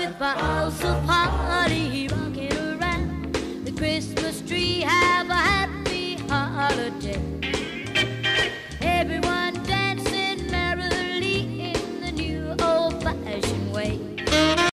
With house of party rocking around the Christmas